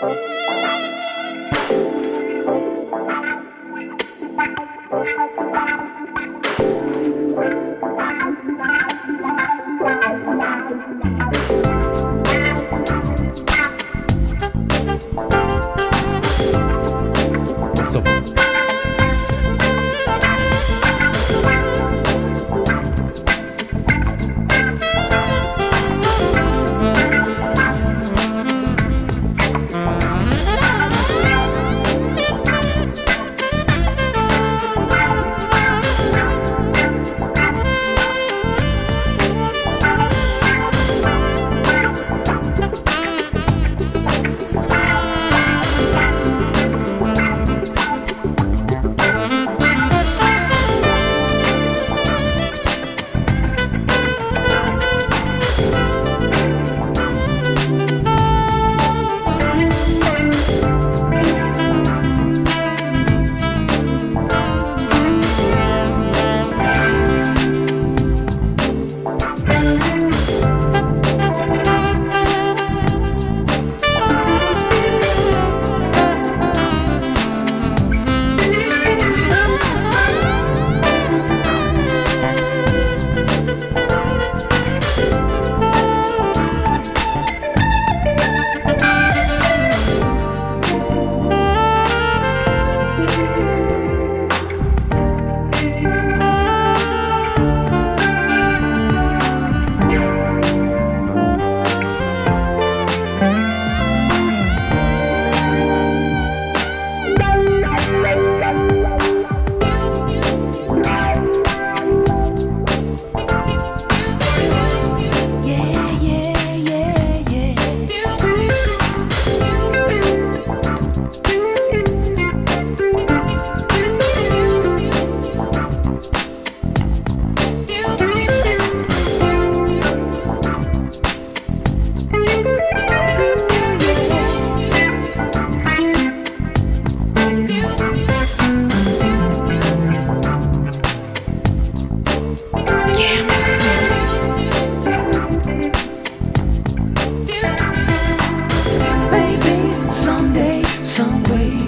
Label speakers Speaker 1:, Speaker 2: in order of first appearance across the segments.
Speaker 1: Thank you.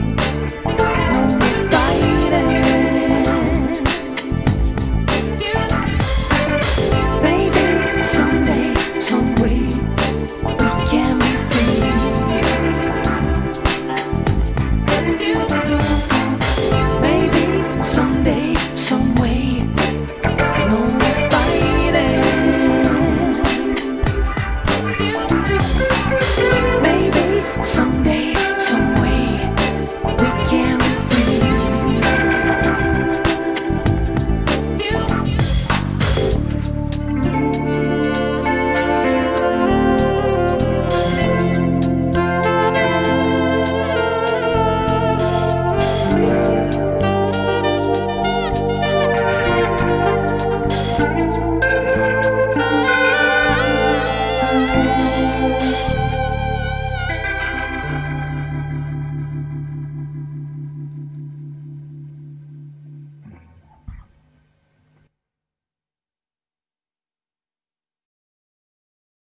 Speaker 2: you